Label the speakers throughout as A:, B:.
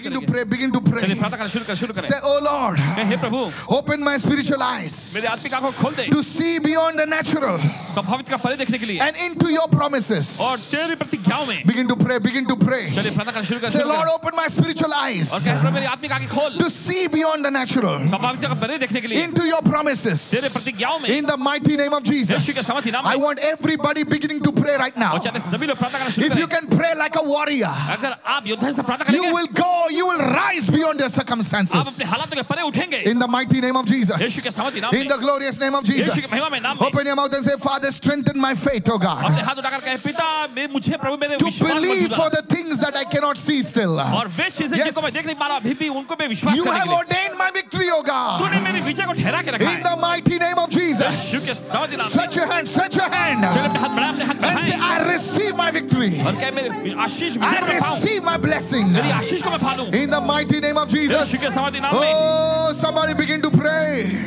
A: begin to pray, begin to pray.
B: Say, Oh Lord, open my spiritual eyes to see beyond the natural and into your promises. Begin to pray, begin to pray. Say, Lord, open my spiritual eyes to see beyond the natural into your promises. In the mighty name of Jesus, I want everybody beginning to pray right now. If you can pray like a warrior, you will go you will rise beyond your
A: आप
B: circumstances.
A: अपने हालातों के परे उठेंगे
B: In the mighty name of Jesus.
A: यीशु के समर्थी नाम
B: In
A: में
B: the glorious name of
A: यीशु के
B: Jesus.
A: महिमा में नाम में
B: Open your mouth and say, Father, strengthen my faith, oh God,
A: अपने हाथ उठाकर कहे पिता मैं मुझे प्रभु मेरे
B: to
A: विश्वास
B: believe
A: मजबूत
B: for
A: बना।
B: the things that I cannot see still.
A: और वे चीजें
B: Yes.
A: जिनको मैं देख नहीं पा रहा अभी भी उनको मैं विश्वास
B: You
A: करने
B: have
A: के लिए
B: ordained my victory, oh God.
A: तूने मेरी विजय को ठहरा के रखा
B: In
A: है
B: the mighty name of Jesus.
A: यीशु के समर्थी नाम में
B: Stretch your hand, stretch your hand.
A: चलो अपने हाथ बढ़ा अपने हाथ
B: And say,
A: बढ़ाएं
B: I receive my victory.
A: और कहे मेरे आशीष विजय को मैं
B: I
A: पाऊं
B: receive my blessing.
A: मेरी आशीष को मैं पालूं
B: In the mighty name of Jesus.
A: यीशु के समर्थी नाम में
B: Oh, somebody begin to pray.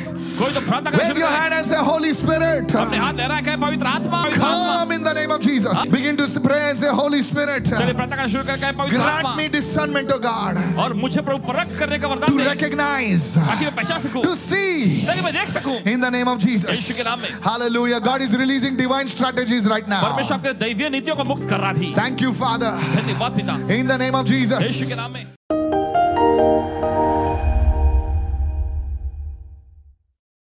A: कोई तो प्रार्थना करना
B: Wave
A: शुरू
B: your
A: करे
B: hand and say, Holy Spirit,
A: अपने हाथ लहरा कहे पवित्र आत्मा पवित्र आत्मा
B: come in the name of Jesus. Begin to pray and say, Holy Spirit,
A: चलिए प्रार्थना करना शुरू कर कहे पवित्र
B: grant
A: आत्मा
B: me discernment, oh God,
A: और मुझे प्रभु परख करने का
B: to
A: वरदान दे
B: recognize,
A: ताकि मैं पहचान सकूं
B: to see,
A: ताकि मैं देख सकूं
B: in the name of Jesus.
A: यीशु के नाम में
B: Hallelujah. God is releasing divine strategies right now.
A: परमेश्वर अपने दैवीय नीतियों को मुक्त कर रहा थी
B: Thank you, Father.
A: धन्यवाद पिता
B: In the name of Jesus.
A: यीशु के नाम में